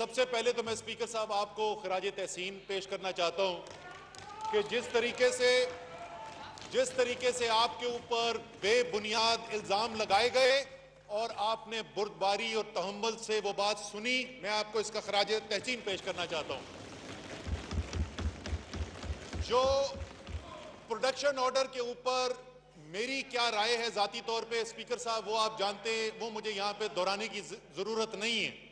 سب سے پہلے تو میں اسپیکر صاحب آپ کو خراج تحسین پیش کرنا چاہتا ہوں کہ جس طریقے سے جس طریقے سے آپ کے اوپر بے بنیاد الزام لگائے گئے اور آپ نے بردباری اور تحمل سے وہ بات سنی، میں آپ کو اس کا خراج تحسین پیش کرنا چاہتا ہوں۔ جو پروڈکشن آرڈر کے اوپر میری کیا رائے ہے ذاتی طور پہ اسپیکر صاحب وہ آپ جانتے ہیں، وہ مجھے یہاں پہ دہرانے کی ضرورت نہیں ہے۔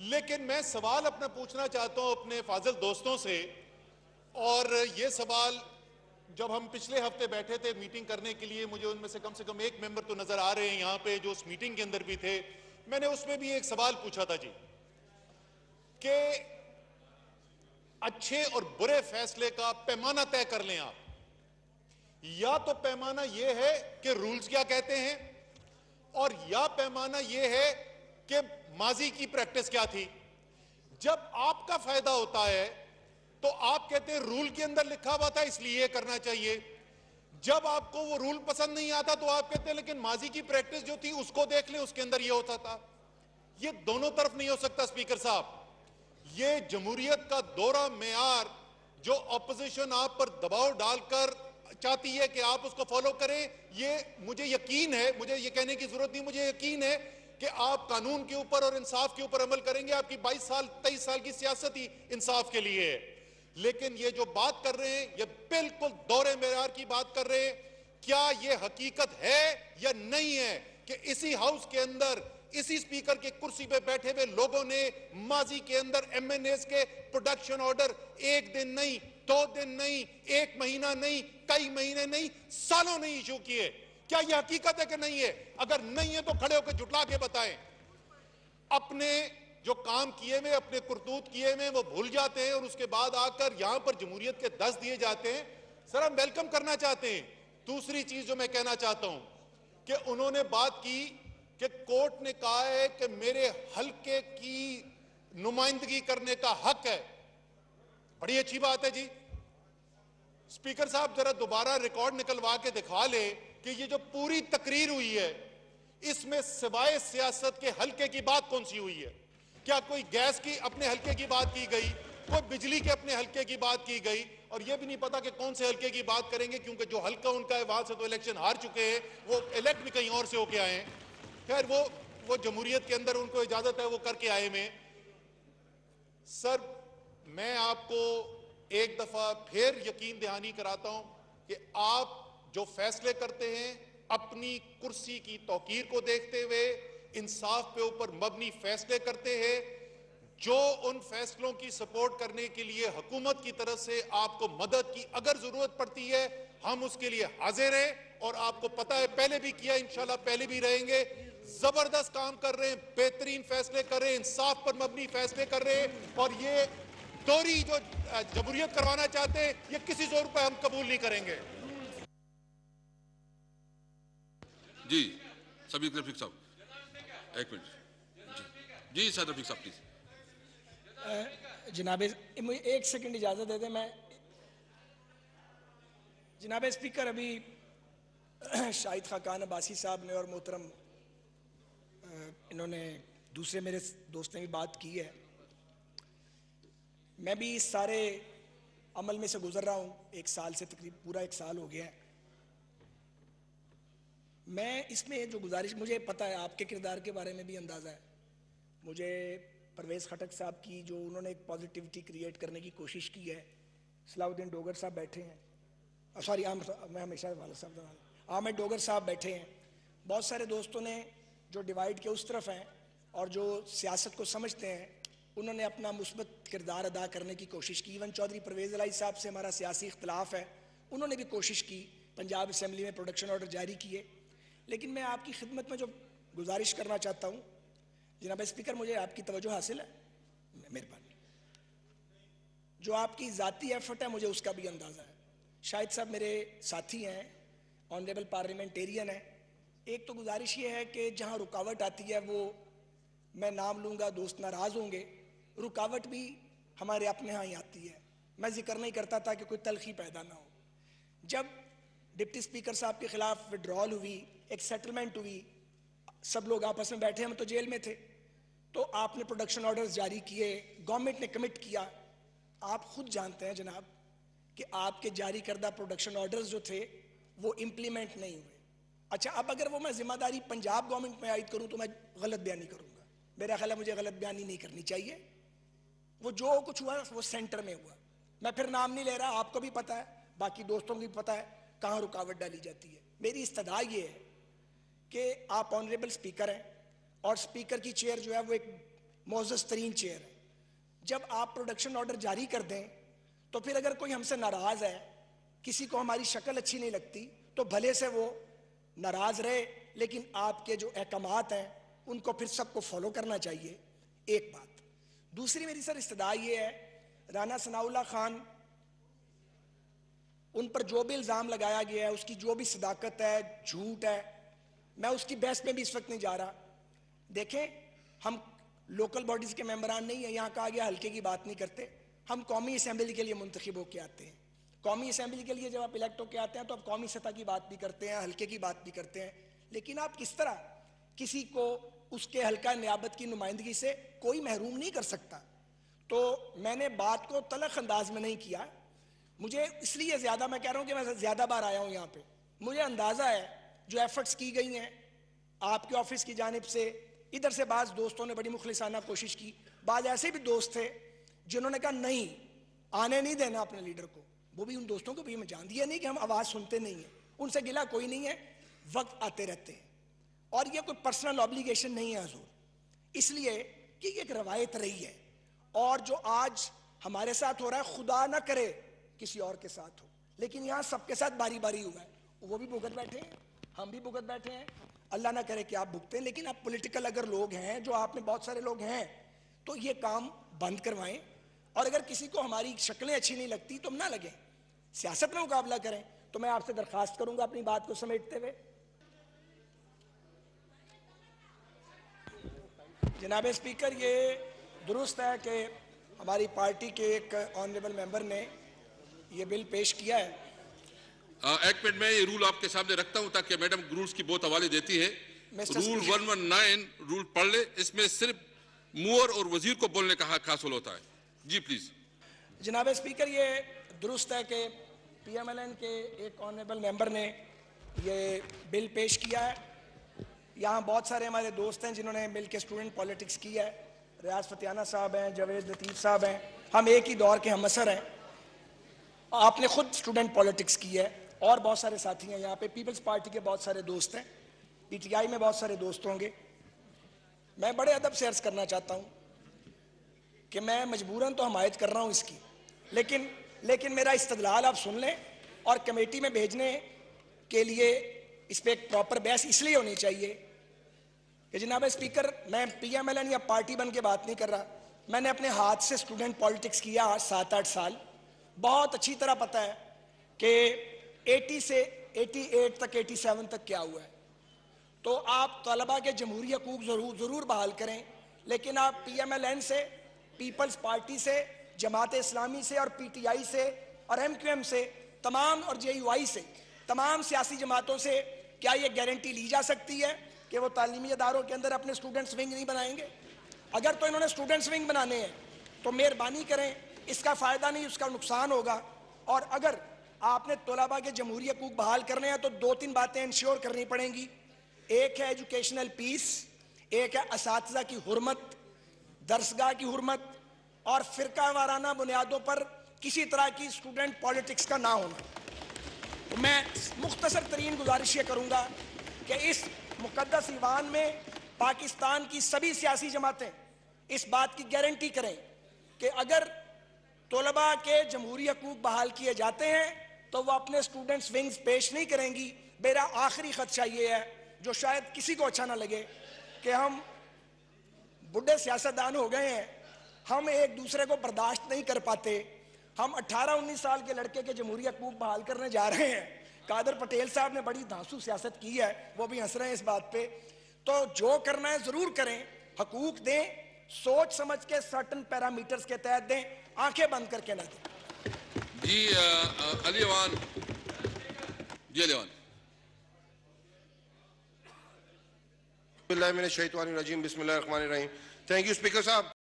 لیکن میں سوال اپنا پوچھنا چاہتا ہوں اپنے فاضل دوستوں سے، اور یہ سوال جب ہم پچھلے ہفتے بیٹھے تھے میٹنگ کرنے کے لیے، مجھے ان میں سے کم سے کم ایک ممبر تو نظر آ رہے ہیں یہاں پہ جو اس میٹنگ کے اندر بھی تھے۔ میں نے اس میں بھی ایک سوال پوچھا تھا جی کہ اچھے اور برے فیصلے کا پیمانہ طے کر لیں آپ۔ یا تو پیمانہ یہ ہے کہ رولز کیا کہتے ہیں، اور یا پیمانہ یہ ہے کہ ماضی کی پریکٹس کیا تھی؟ جب آپ کا فائدہ ہوتا ہے، تو آپ کہتے ہیں رول کے اندر لکھا ہوا تھا، اس لیے کرنا چاہیے۔ جب آپ کو وہ رول پسند نہیں آتا، تو آپ کہتے ہیں لیکن ماضی کی پریکٹس جو تھی، اس کو دیکھ لیں، اس کے اندر یہ ہوتا تھا۔ یہ دونوں طرف نہیں ہو سکتا سپیکر صاحب۔ یہ جمہوریت کا دورہ معیار جو اپوزیشن آپ پر دباؤ ڈال کر چاہتی ہے کہ آپ اس کو فالو کریں، یہ مجھے یقین ہے، مجھے یہ کہنے کی ضرورت نہیں، مجھے یقین ہے کہ آپ قانون کے اوپر اور انصاف کے اوپر عمل کریں گے، آپ کی بائیس سال، تیئیس سال کی سیاست ہی انصاف کے لیے ہے۔ لیکن یہ جو بات کر رہے ہیں، یہ بالکل دور معیار کی بات کر رہے ہیں۔ کیا یہ حقیقت ہے یا نہیں ہے کہ اسی ہاؤس کے اندر، اسی سپیکر کے کرسی پہ بیٹھے ہوئے لوگوں نے ماضی کے اندر ایم این ایس کے پروڈکشن آرڈر ایک دن نہیں، دو دن نہیں، ایک مہینہ نہیں، کئی مہینے نہیں، سالوں نہیں ایشو کیے۔ کیا یہ حقیقت ہے کہ نہیں ہے؟ اگر نہیں ہے تو کھڑے ہو کے جھٹلا کے بتائیں۔ اپنے جو کام کیے ہوئے، اپنے کرتوت کیے ہوئے، وہ بھول جاتے ہیں اور اس کے بعد آ کر یہاں پر جمہوریت کے دس دیے جاتے ہیں۔ سر، ہم ویلکم کرنا چاہتے ہیں۔ دوسری چیز جو میں کہنا چاہتا ہوں، کہ انہوں نے بات کی کہ کورٹ نے کہا ہے کہ میرے حلقے کی نمائندگی کرنے کا حق ہے۔ بڑی اچھی بات ہے جی۔ سپیکر صاحب، ذرا دوبارہ ریکارڈ نکلوا کے دکھا لے کہ یہ جو پوری تقریر ہوئی ہے، اس میں سوائے سیاست کے حلقے کی بات کون سی ہوئی ہے؟ کیا کوئی گیس کی اپنے حلقے کی بات کی گئی؟ کوئی بجلی کے اپنے حلقے کی بات کی گئی؟ اور یہ بھی نہیں پتا کہ کون سے حلقے کی بات کریں گے، کیونکہ جو حلقہ ان کا ہے، وہاں سے تو الیکشن ہار چکے ہیں، وہ الیکٹ بھی کہیں اور سے ہو کے آئے ہیں۔ خیر، وہ وہ جمہوریت کے اندر ان کو اجازت ہے، وہ کر کے آئے میں۔ سر، میں آپ کو ایک دفعہ پھر یقین دہانی کراتا ہوں کہ آپ جو فیصلے کرتے ہیں، اپنی کرسی کی توقیر کو دیکھتے ہوئے، انصاف پہ اوپر مبنی فیصلے کرتے ہیں، جو ان فیصلوں کی سپورٹ کرنے کے لیے حکومت کی طرف سے آپ کو مدد کی اگر ضرورت پڑتی ہے، ہم اس کے لیے حاضر ہیں اور آپ کو پتا ہے، پہلے بھی کیا، انشاءاللہ پہلے بھی رہیں گے۔ زبردست کام کر رہے ہیں، بہترین فیصلے کر رہے ہیں، انصاف پر مبنی فیصلے کر رہے ہیں اور یہ دوری جو جمہوریت کروانا چاہتے ہیں، یہ کسی زور پہ ہم قبول نہیں کریں گے۔ جی سبھی رفیق صاحب ایک منٹ۔ جی, جی، سر رفیق صاحب پلیز جناب، مجھے ایک سیکنڈ اجازت دے دیں، میں جناب اسپیکر ابھی شاہد خاکان عباسی صاحب نے اور محترم انہوں نے دوسرے میرے دوست نے بھی بات کی ہے۔ میں بھی اس سارے عمل میں سے گزر رہا ہوں۔ ایک سال سے تقریب، پورا ایک سال ہو گیا ہے۔ میں اس میں جو گزارش، مجھے پتہ ہے، آپ کے کردار کے بارے میں بھی اندازہ ہے۔ مجھے پرویز خٹک صاحب کی، جو انہوں نے ایک پازیٹیوٹی کریٹ کرنے کی کوشش کی ہے، صلاح الدین ڈوگر صاحب بیٹھے ہیں۔ سوری میں ہمیشہ والد صاحب عامر ڈوگر صاحب بیٹھے ہیں۔ بہت سارے دوستوں نے جو ڈیوائڈ کے اس طرف ہیں اور جو سیاست کو سمجھتے ہیں، انہوں نے اپنا مثبت کردار ادا کرنے کی کوشش کی۔ ایون چودھری پرویز علائی صاحب سے ہمارا سیاسی اختلاف ہے، انہوں نے بھی کوشش کی۔ پنجاب اسمبلی میں پروڈکشن آرڈر جاری کیے۔ لیکن میں آپ کی خدمت میں جو گزارش کرنا چاہتا ہوں، جناب اسپیکر، مجھے آپ کی توجہ حاصل ہے؟ مہربانی جو آپ کی ذاتی ایفرٹ ہے، مجھے اس کا بھی اندازہ ہے۔ شاید صاحب میرے ساتھی ہیں آنریبل پارلیمنٹیرین ہیں۔ ایک تو گزارش یہ ہے کہ جہاں رکاوٹ آتی ہے، وہ میں نام لوں گا، دوست ناراض ہوں گے۔ رکاوٹ بھی ہمارے اپنے ہاں ہی آتی ہے۔ میں ذکر نہیں کرتا تھا کہ کوئی تلخی پیدا نہ ہو۔ جب ڈپٹی سپیکر صاحب کے خلاف وڈرال ہوئی، ایک سیٹلمنٹ ہوئی۔ سب لوگ آپس میں بیٹھے، ہم تو جیل میں تھے۔ تو آپ نے پروڈکشن آرڈرز جاری کیے گورنمنٹ نے کمٹ کیا۔ آپ خود جانتے ہیں جناب کہ آپ کے جاری کردہ پروڈکشن آرڈرز جو تھے، وہ امپلیمنٹ نہیں ہوئے۔ اچھا اب اگر وہ میں ذمہ داری پنجاب گورنمنٹ میں عائد کروں تو میں غلط بیانی کروں گا۔ میرا خیال ہے مجھے غلط بیانی نہیں کرنی چاہیے۔ وہ جو کچھ ہوا، وہ سینٹر میں ہوا۔ میں پھر نام نہیں لے رہا، آپ کو بھی پتا ہے، باقی دوستوں کو بھی پتا ہے۔ کہاں رکاوٹ ڈالی جاتی ہے؟ میری استدا یہ ہے کہ آپ آنریبل سپیکر ہیں اور سپیکر کی چیئر جو ہے وہ ایک معزز ترین چیئر ہے۔ جب آپ پروڈکشن آرڈر جاری کر دیں تو پھر اگر کوئی ہم سے ناراض ہے، کسی کو ہماری شکل اچھی نہیں لگتی، تو بھلے سے وہ ناراض رہے، لیکن آپ کے جو احکامات ہیں، ان کو پھر سب کو فالو کرنا چاہیے، ایک بات۔ دوسری میری سر استدعا یہ ہے، رانا ثناء اللہ خان ان پر جو بھی الزام لگایا گیا ہے، اس کی جو بھی صداقت ہے، جھوٹ ہے، میں اس کی بحث میں بھی اس وقت نہیں جا رہا۔ دیکھیں، ہم لوکل باڈیز کے ممبران نہیں ہیں، یہاں کہا گیا ہلکے کی بات نہیں کرتے۔ ہم قومی اسمبلی کے لیے منتخب ہو کے آتے ہیں۔ قومی اسمبلی کے لیے جب آپ الیکٹ ہو کے آتے ہیں، تو آپ قومی سطح کی بات بھی کرتے ہیں، ہلکے کی بات بھی کرتے ہیں۔ لیکن آپ کس طرح کسی کو اس کے ہلکا نیابت کی نمائندگی سے کوئی محروم نہیں کر سکتا۔ تو میں نے بات کو تلخ انداز میں نہیں کیا۔ مجھے اس لیے زیادہ میں کہہ رہا ہوں کہ میں زیادہ بار آیا ہوں یہاں پہ۔ مجھے اندازہ ہے، جو ایفرٹس کی گئی ہیں آپ کے آفس کی جانب سے، ادھر سے بعض دوستوں نے بڑی مخلصانہ کوشش کی۔ بعض ایسے بھی دوست تھے جنہوں نے کہا، نہیں، آنے نہیں دینا اپنے لیڈر کو۔ وہ بھی ان دوستوں کو بھی ہمیں جان دیا نہیں کہ ہم آواز سنتے نہیں ہیں۔ ان سے گلا کوئی نہیں ہے۔ وقت آتے رہتے ہیں۔ اور یہ کوئی پرسنل آبلیگیشن نہیں ہے حضور۔ اس لیے کہ یہ ایک روایت رہی ہے۔ اور جو آج ہمارے ساتھ ہو رہا ہے، خدا نہ کرے کسی اور کے ساتھ ہو۔ لیکن یہاں سب کے ساتھ باری باری ہوا ہے۔ وہ بھی بھگت بیٹھے ہیں، ہم بھی بھگت بیٹھے ہیں۔ اللہ نہ کرے کہ آپ بھگتے ہیں، لیکن آپ پولیٹیکل اگر لوگ ہیں، جو آپ میں بہت سارے لوگ ہیں، تو یہ کام بند کروائیں۔ اور اگر کسی کو ہماری شکلیں اچھی نہیں لگتی، تو ہم نہ لگیں۔ سیاست میں مقابلہ کریں۔ تو میں آپ سے درخواست کروں گا اپنی بات کو سمیٹتے ہوئے۔ جناب اسپیکر، یہ درست ہے کہ ہماری پارٹی کے ایک آنریبل ممبر نے یہ بل پیش کیا ہے؟ ایک منٹ میں یہ رول آپ کے سامنے رکھتا ہوں تاکہ میڈم رولز کی بہت حوالے دیتی ہے. Rule. One one nine rule پڑھ لے اس میں صرف موور اور وزیر کو بولنے کا حق حاصل ہوتا ہے۔ جی پلیز۔ جناب اسپیکر یہ درست ہے کہ پی ایم ایل این کے ایک آنریبل ممبر نے یہ بل پیش کیا ہے۔ یہاں بہت سارے ہمارے دوست ہیں جنہوں نے مل کے اسٹوڈنٹ پالیٹکس کی ہے۔ ریاض فتیانہ صاحب ہیں جاوید لطیف صاحب ہیں۔ ہم ایک ہی دور کے ہم اثر ہیں۔ آپ نے خود اسٹوڈنٹ پالیٹکس کی ہے، اور بہت سارے ساتھی ہیں یہاں پہ پیپلز پارٹی کے بہت سارے دوست ہیں۔ پی ٹی آئی میں بہت سارے دوست ہوں گے۔ میں بڑے ادب سے عرض کرنا چاہتا ہوں کہ میں مجبوراً تو حمایت کر رہا ہوں اس کی، لیکن لیکن میرا استدلال آپ سن لیں اور کمیٹی میں بھیجنے کے لیے اس پہ ایک پراپر بحث اس لیے ہونی چاہیے کہ جناب اسپیکر میں پی ایم ایل این یا پارٹی بن کے بات نہیں کر رہا۔ میں نے اپنے ہاتھ سے اسٹوڈنٹ پالیٹکس کیا سات، آٹھ سال۔ بہت اچھی طرح پتہ ہے کہ ایٹی سے ایٹی ایٹ تک ایٹی سیون تک کیا ہوا ہے۔ تو آپ طلبہ کے جمہوری حقوق ضرور ضرور بحال کریں۔ لیکن آپ پی ایم ایل این سے، پیپلز پارٹی سے، جماعت اسلامی سے اور پی ٹی آئی سے اور ایم کیو ایم سے، تمام اور جے یو آئی سے، تمام سیاسی جماعتوں سے کیا یہ گارنٹی لی جا سکتی ہے کہ وہ تعلیمی اداروں کے اندر اپنے اسٹوڈنٹس ونگ نہیں بنائیں گے؟ اگر تو انہوں نے اسٹوڈنٹس ونگ بنانے ہیں، تو مہربانی کریں اس کا فائدہ نہیں، اس کا نقصان ہوگا۔ اور اگر آپ نے طلباء کے جمہوری حقوق بحال کرنے ہیں تو دو تین باتیں انشور کرنی پڑیں گی۔ ایک ہے ایجوکیشنل پیس ایک ہے اساتذہ کی حرمت، درسگاہ کی حرمت، اور فرقہ وارانہ بنیادوں پر کسی طرح کی اسٹوڈنٹ پالیٹکس کا نہ ہونا۔ میں مختصر ترین گزارش یہ کروں گا کہ اس مقدس ایوان میں پاکستان کی سبھی سیاسی جماعتیں اس بات کی گارنٹی کریں کہ اگر طلباء کے جمہوری حقوق بحال کیے جاتے ہیں تو وہ اپنے اسٹوڈنٹس ونگز پیش نہیں کریں گی۔ میرا آخری خدشہ یہ ہے، جو شاید کسی کو اچھا نہ لگے، کہ ہم بڈھے سیاستدان ہو گئے ہیں۔ ہم ایک دوسرے کو برداشت نہیں کر پاتے۔ ہم اٹھارہ انیس سال کے لڑکے کے جمہوری حقوق بحال کرنے جا رہے ہیں۔ قادر پٹیل صاحب نے بڑی دھانسو سیاست کی ہے، وہ بھی ہنس رہے ہیں اس بات پہ۔ تو جو کرنا ہے ضرور کریں۔ حقوق دیں، سوچ سمجھ کے سرٹن پیرامیٹرز کے تحت دیں۔ آنکھیں بند کر کے نہ دیں جی آ، علی اوان جی علی اوان اللہ من الشیطان الرجیم۔ بسم اللہ الرحمن الرحیم۔ تھینک یو اسپیکر صاحب۔